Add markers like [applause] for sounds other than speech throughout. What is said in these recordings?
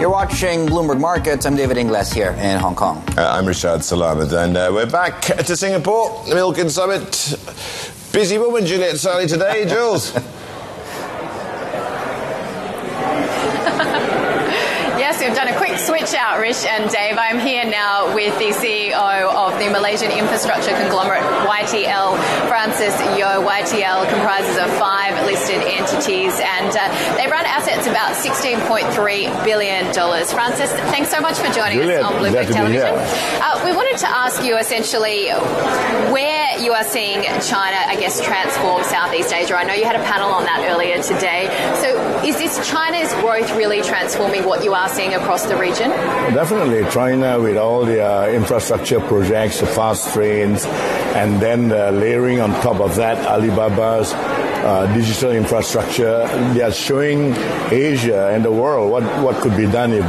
You're watching Bloomberg Markets. I'm David Ingles here in Hong Kong. Uh, I'm Rishaad Salamat, and uh, we're back to Singapore, the Milken Summit. Busy woman, Juliette Saly, today, Jules. [laughs] Yes, we've done a quick switch out, Rish and Dave. I'm here now with the CEO of the Malaysian infrastructure conglomerate YTL, Francis Yeoh. YTL comprises of five listed entities and uh, they run assets about $16.3 billion. Francis, thanks so much for joining Brilliant. us on Bloomberg Glad to be Television. Uh, we wanted to ask you essentially where you are seeing China, I guess, transform Southeast Asia. I know you had a panel on that earlier today. So is this China's growth really transforming what you are seeing across the region? Definitely, China with all the uh, infrastructure projects, the fast trains, and then layering on top of that Alibaba's uh, digital infrastructure. They are showing Asia and the world what, what could be done if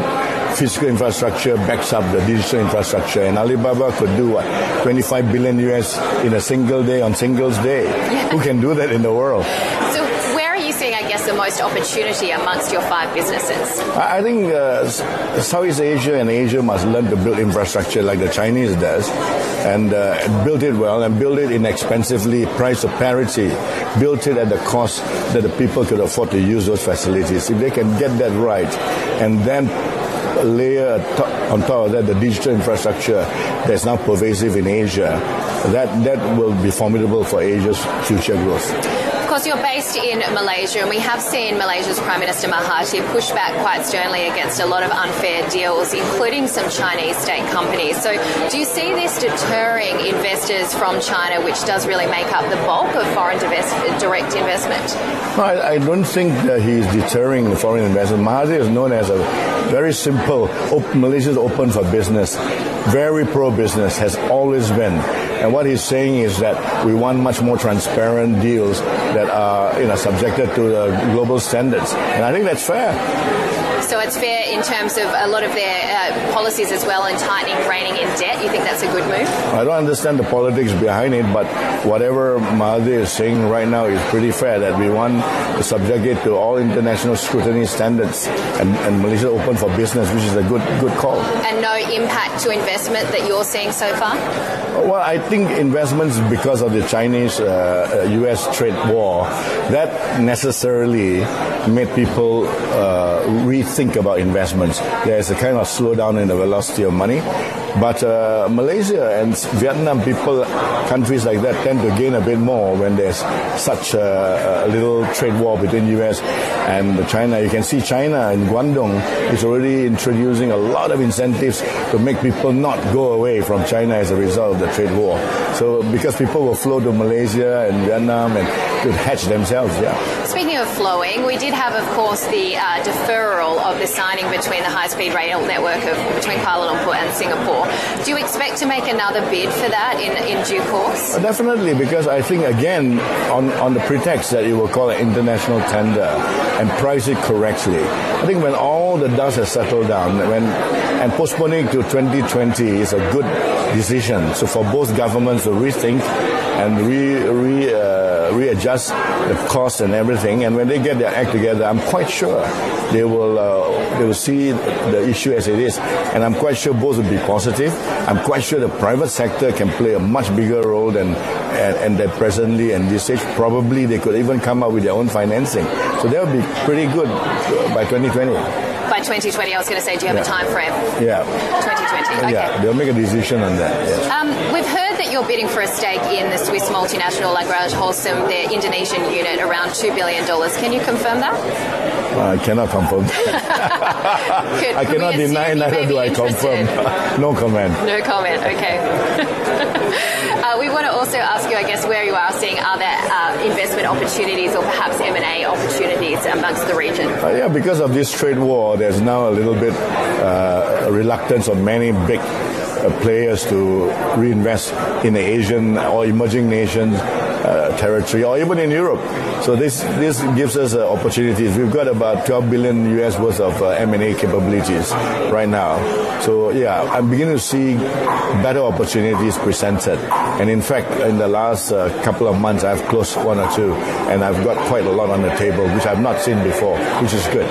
physical infrastructure backs up the digital infrastructure. And Alibaba could do what? 25 billion US in a single day on Singles Day. Who can do that in the world? So where are you seeing, I guess, the most opportunity amongst your five businesses? I I think uh, Southeast Asia and Asia must learn to build infrastructure like the Chinese does, and uh, build it well and build it inexpensively, price of parity, build it at the cost that the people could afford to use those facilities. If they can get that right, and then layer on top of that the digital infrastructure that's now pervasive in Asia, that that will be formidable for Asia's future growth. Course, you're based in Malaysia, and we have seen Malaysia's Prime Minister Mahathir push back quite sternly against a lot of unfair deals, including some Chinese state companies. So, do you see this deterring investors from China, which does really make up the bulk of foreign divest- direct investment? No, I, I don't think that he's deterring foreign investment. Mahathir is known as a very simple, op- Malaysia's open for business, very pro-business, has always been. And what he's saying is that we want much more transparent deals that are you know, subjected to the global standards. And I think that's fair. So, it's fair in terms of a lot of their uh, policies as well and tightening, reining in debt. You think that's a good move? I don't understand the politics behind it, but whatever Mahathir is saying right now is pretty fair that we want to subject it to all international scrutiny standards and, and Malaysia open for business, which is a good good call. And no impact to investment that you're seeing so far? Well, I think investments because of the Chinese uh, uh, U.S. trade war, that necessarily made people uh, rethink about investments. There's a kind of slowdown in the velocity of money. But uh, Malaysia and Vietnam people, countries like that, tend to gain a bit more when there's such a, a little trade war between U.S. and China. You can see China in Guangdong is already introducing a lot of incentives to make people not go away from China as a result of the trade war. So because people will flow to Malaysia and Vietnam and to hedge themselves, yeah. Speaking of flowing, we did have, of course, the uh, deferral of the signing between the high-speed rail network of between Kuala Lumpur and Singapore. Do you expect to make another bid for that in, in due course? Uh, Definitely, because I think again, on, on the pretext that you will call an international tender and price it correctly, I think when all the dust has settled down, when and postponing to 2020 is a good decision. So for both governments to rethink and re, re uh, readjust the cost and everything, and when they get their act together, I'm quite sure they will uh, they will see the issue as it is, and I'm quite sure both will be positive. I'm quite sure the private sector can play a much bigger role than and, and that presently envisaged. Probably they could even come up with their own financing, so that would be pretty good uh, by 2020. By 2020, I was going to say, do you have a time frame? Yeah, 2020. Okay. yeah, they'll make a decision on that. Yes. Um, we've heard that you're bidding for a stake in the Swiss multinational Lafarge Holcim, their Indonesian unit, around $2 billion. Can you confirm that? I cannot confirm. [laughs] [laughs] Could- I cannot deny, neither do I confirm. [laughs] no comment. No comment, okay. uh, we want to also ask you, I guess, where you are seeing other uh, investment opportunities or perhaps M&A opportunities amongst the region. Uh, yeah, because of this trade war, there's now a little bit uh, reluctance of many big players to reinvest in the Asian or emerging nations uh, territory or even in Europe. So this this gives us uh, opportunities. We've got about 12 billion US worth of uh, M&A capabilities right now. So yeah, I'm beginning to see better opportunities presented. And in fact, in the last uh, couple of months, I've closed one or two, and I've got quite a lot on the table, which I've not seen before, which is good.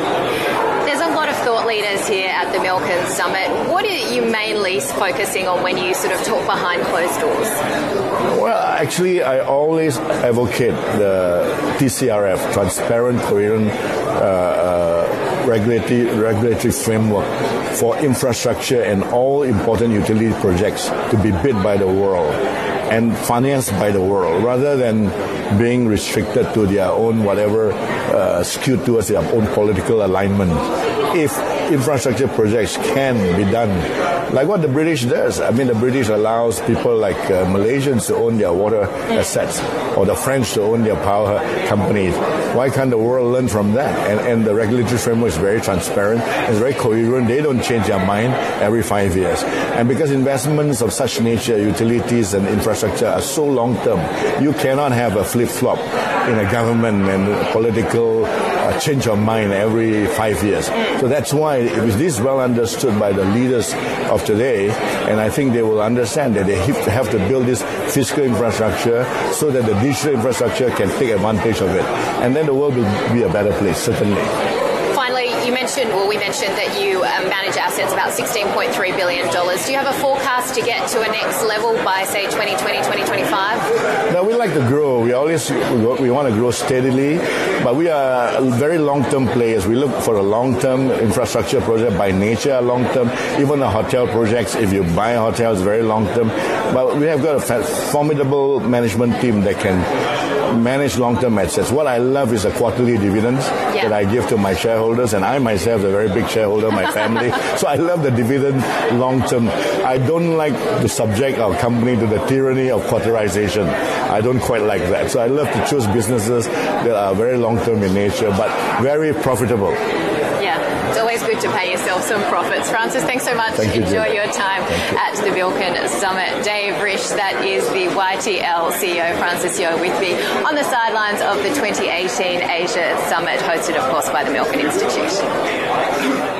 There's a lot of thought leaders here at the Milken Summit. What are you mainly focusing on when you sort of talk behind closed doors? Well, actually, I always advocate the TCRF, transparent, coherent. Uh, uh, regulatory, regulatory framework for infrastructure and all important utility projects to be bid by the world and financed by the world rather than being restricted to their own whatever uh, skewed towards their own political alignment. If infrastructure projects can be done like what the British does. I mean, the British allows people like uh, Malaysians to own their water assets or the French to own their power companies. Why can't the world learn from that? And, and the regulatory framework is very transparent, it's very coherent. They don't change their mind every five years. And because investments of such nature, utilities and infrastructure are so long term, you cannot have a flip flop in a government and political uh, change of mind every five years. So that's why it is this well understood by the leaders of today, and I think they will understand that they have to build this physical infrastructure so that the digital infrastructure can take advantage of it. And then the world will be a better place, certainly you mentioned, well, we mentioned that you um, manage assets about $16.3 billion. Do you have a forecast to get to a next level by, say, 2020, 2025? No, we like to grow. We always we want to grow steadily, but we are very long-term players. We look for a long-term infrastructure project by nature, long-term. Even the hotel projects, if you buy a hotel, it's very long-term. But we have got a formidable management team that can manage long-term assets. What I love is the quarterly dividends yeah. that I give to my shareholders, and I myself, a very big shareholder, my family. [laughs] so I love the dividend long-term. I don't like to subject our company to the tyranny of quarterization. I don't quite like that. So I love to choose businesses that are very long-term in nature, but very profitable good to pay yourself some profits. Francis, thanks so much. Thank Enjoy you, your time you. at the Milken Summit. Dave Rish, that is the YTL CEO, Francis Yeoh, with me on the sidelines of the 2018 Asia Summit, hosted, of course, by the Milken Institute.